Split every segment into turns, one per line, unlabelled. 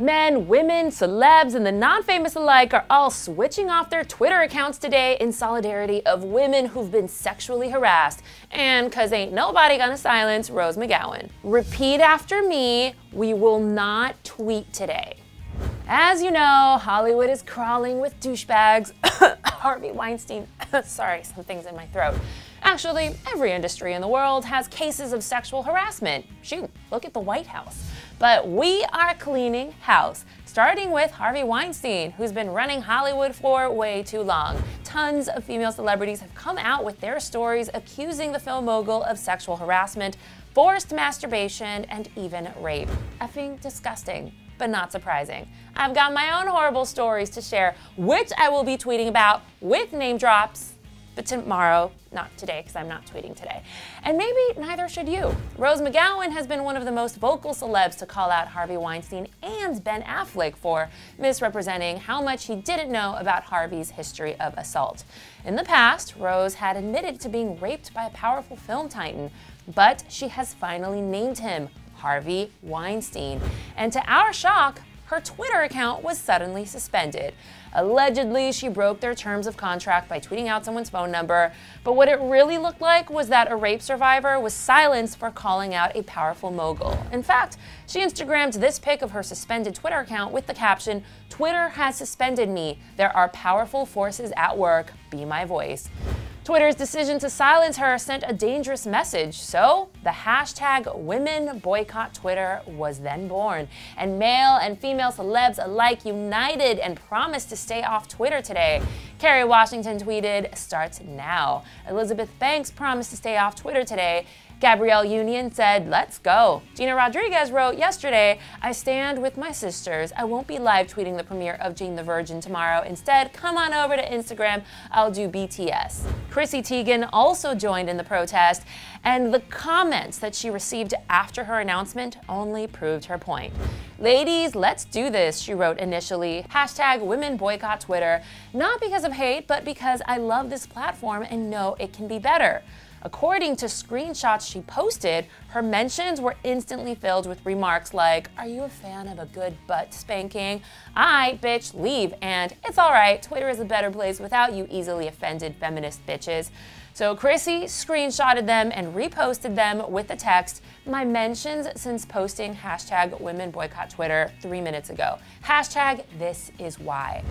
Men, women, celebs, and the non famous alike are all switching off their Twitter accounts today in solidarity of women who've been sexually harassed. And cause ain't nobody gonna silence Rose McGowan. Repeat after me we will not tweet today. As you know, Hollywood is crawling with douchebags. Harvey Weinstein, sorry, something's in my throat. Actually, every industry in the world has cases of sexual harassment. Shoot, look at the White House. But we are cleaning house, starting with Harvey Weinstein, who's been running Hollywood for way too long. Tons of female celebrities have come out with their stories accusing the film mogul of sexual harassment, forced masturbation, and even rape. Effing disgusting but not surprising. I've got my own horrible stories to share, which I will be tweeting about with name drops but tomorrow, not today because I'm not tweeting today. And maybe neither should you. Rose McGowan has been one of the most vocal celebs to call out Harvey Weinstein and Ben Affleck for misrepresenting how much he didn't know about Harvey's history of assault. In the past, Rose had admitted to being raped by a powerful film titan, but she has finally named him Harvey Weinstein. And to our shock, her Twitter account was suddenly suspended. Allegedly, she broke their terms of contract by tweeting out someone's phone number, but what it really looked like was that a rape survivor was silenced for calling out a powerful mogul. In fact, she Instagrammed this pic of her suspended Twitter account with the caption, Twitter has suspended me. There are powerful forces at work. Be my voice. Twitter's decision to silence her sent a dangerous message, so the hashtag Women Boycott Twitter was then born, and male and female celebs alike united and promised to stay off Twitter today. Kerry Washington tweeted, starts now. Elizabeth Banks promised to stay off Twitter today, Gabrielle Union said, let's go. Gina Rodriguez wrote yesterday, I stand with my sisters. I won't be live tweeting the premiere of Jane the Virgin tomorrow. Instead, come on over to Instagram. I'll do BTS. Chrissy Teigen also joined in the protest, and the comments that she received after her announcement only proved her point. Ladies, let's do this, she wrote initially. Hashtag women boycott Twitter, not because of hate, but because I love this platform and know it can be better. According to screenshots she posted, her mentions were instantly filled with remarks like, Are you a fan of a good butt spanking? I, bitch, leave, and it's alright, Twitter is a better place without you easily offended feminist bitches. So Chrissy screenshotted them and reposted them with the text, my mentions since posting hashtag women boycott Twitter three minutes ago. Hashtag this is why.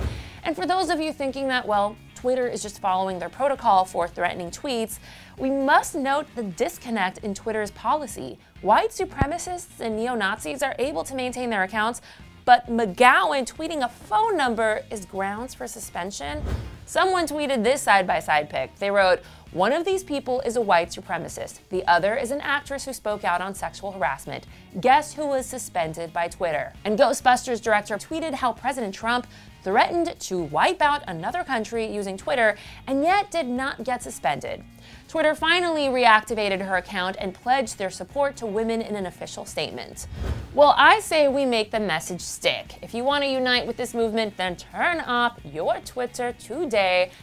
And for those of you thinking that, well, Twitter is just following their protocol for threatening tweets, we must note the disconnect in Twitter's policy. White supremacists and neo Nazis are able to maintain their accounts, but McGowan tweeting a phone number is grounds for suspension. Someone tweeted this side by side pic. They wrote, one of these people is a white supremacist. The other is an actress who spoke out on sexual harassment. Guess who was suspended by Twitter? And Ghostbusters director tweeted how President Trump threatened to wipe out another country using Twitter and yet did not get suspended. Twitter finally reactivated her account and pledged their support to women in an official statement. Well, I say we make the message stick. If you want to unite with this movement, then turn off your Twitter today.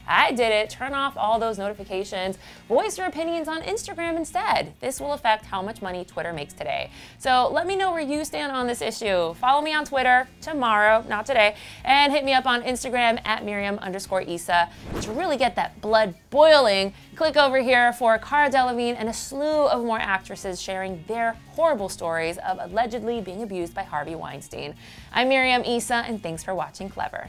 I did it. Turn off all those notifications. Voice your opinions on Instagram instead. This will affect how much money Twitter makes today. So let me know where you stand on this issue. Follow me on Twitter tomorrow, not today, and hit me up on Instagram at Miriam underscore Issa. To really get that blood boiling, click over here for Cara Delevingne and a slew of more actresses sharing their horrible stories of allegedly being abused by Harvey Weinstein. I'm Miriam Issa, and thanks for watching Clevver.